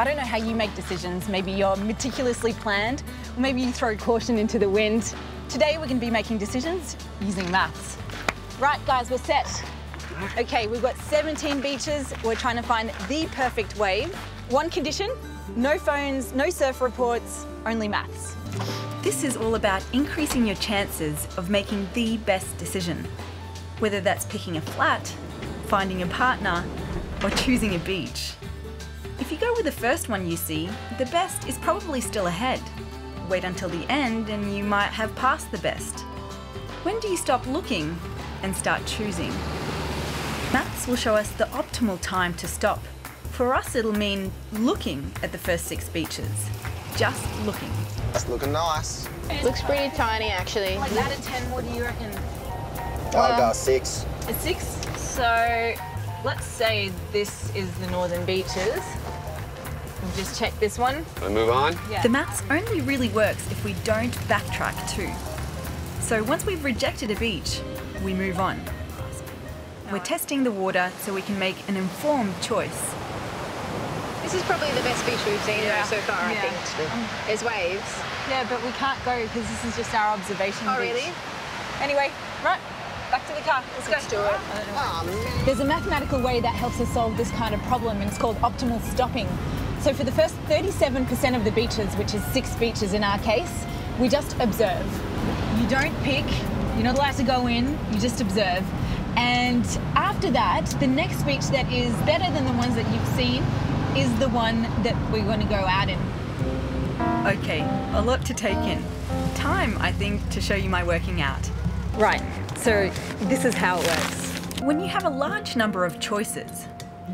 I don't know how you make decisions. Maybe you're meticulously planned, or maybe you throw caution into the wind. Today we're going to be making decisions using maths. Right, guys, we're set. Okay, we've got 17 beaches. We're trying to find the perfect wave. One condition, no phones, no surf reports, only maths. This is all about increasing your chances of making the best decision. Whether that's picking a flat, finding a partner, or choosing a beach. If you go with the first one you see, the best is probably still ahead. Wait until the end and you might have passed the best. When do you stop looking and start choosing? Maths will show us the optimal time to stop. For us, it'll mean looking at the first six beaches. Just looking. That's looking nice. Looks pretty tiny, actually. Like out of 10, what do you reckon? I'll go six. A six? So let's say this is the Northern Beaches. And just check this one. We move on. Yeah. The maths only really works if we don't backtrack too. So once we've rejected a beach, we move on. We're testing the water so we can make an informed choice. This is probably the best beach we've seen Yeah. so far, I Yeah. think. There's waves. Yeah, but we can't go because this is just our observation Oh, beach. really? Anyway, right, back to the car. Let's, Let's go. do it. Oh, There's a mathematical way that helps us solve this kind of problem, and it's called optimal stopping. So for the first 37% of the beaches, which is six beaches in our case, we just observe. You don't pick, you're not allowed to go in, you just observe. And after that, the next beach that is better than the ones that you've seen is the one that we're going to go out in. Okay, a lot to take in. Time, I think, to show you my working out. Right, so this is how it works. When you have a large number of choices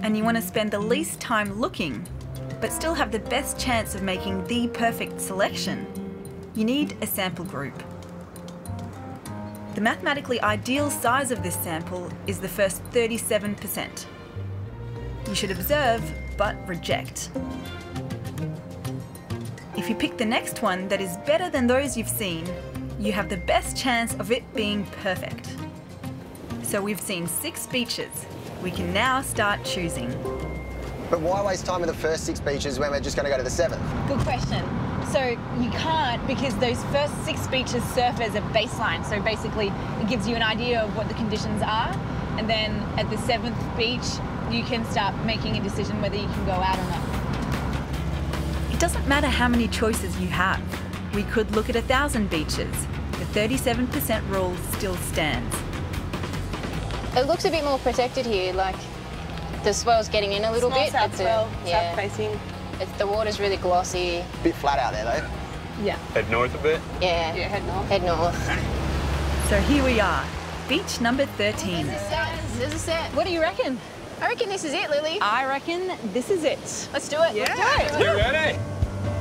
and you want to spend the least time looking, but still have the best chance of making the perfect selection, you need a sample group. The mathematically ideal size of this sample is the first 37%. You should observe, but reject. If you pick the next one that is better than those you've seen, you have the best chance of it being perfect. So we've seen six beaches. We can now start choosing. But why waste time in the first six beaches when we're just going to go to the seventh? Good question. So you can't because those first six beaches serve as a baseline. So basically, it gives you an idea of what the conditions are, and then at the seventh beach, you can start making a decision whether you can go out or not. It doesn't matter how many choices you have. We could look at a thousand beaches. The 37% rule still stands. It looks a bit more protected here, like the swell's getting in a little Small bit. south It's a- yeah. south facing. It's, the water's really glossy. Bit flat out there though. Yeah. Head north a bit. Yeah. Yeah, head north. Head north. So here we are, beach number 13. This is it. What do you reckon? I reckon this is it, Lily. I reckon this is it. Let's do it. Yeah. Let's do it. You ready?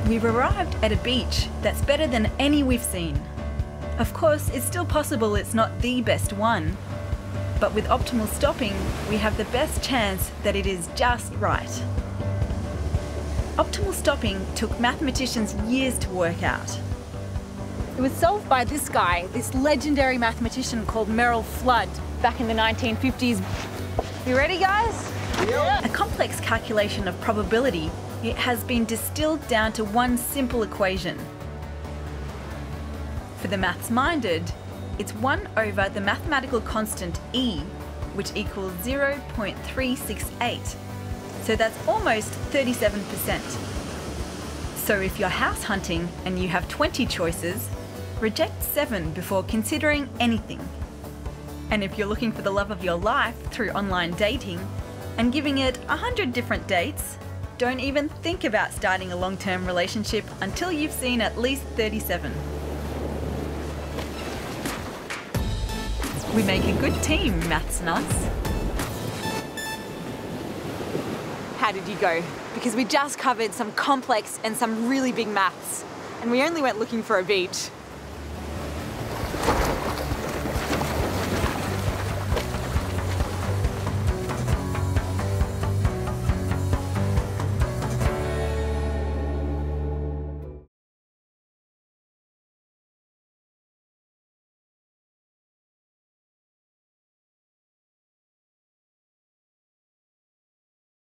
We've arrived at a beach that's better than any we've seen. Of course, it's still possible it's not the best one, but with optimal stopping, we have the best chance that it is just right. Optimal stopping took mathematicians years to work out. It was solved by this guy, this legendary mathematician called Merrill Flood back in the 1950s. You ready, guys? A complex calculation of probability, it has been distilled down to one simple equation. For the maths minded, it's 1 over the mathematical constant e, which equals 0.368. So that's almost 37%. So if you're house hunting and you have 20 choices, reject 7 before considering anything. And if you're looking for the love of your life through online dating and giving it 100 different dates, don't even think about starting a long term relationship until you've seen at least 37. We make a good team, maths nuts. How did you go? Because we just covered some complex and some really big maths, and we only went looking for a beach.